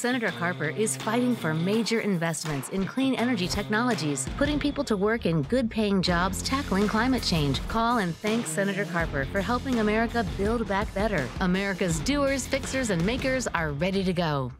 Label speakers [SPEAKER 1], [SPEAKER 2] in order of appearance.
[SPEAKER 1] Senator Carper is fighting for major investments in clean energy technologies, putting people to work in good paying jobs tackling climate change. Call and thank Senator Carper for helping America build back better. America's doers, fixers, and makers are ready to go.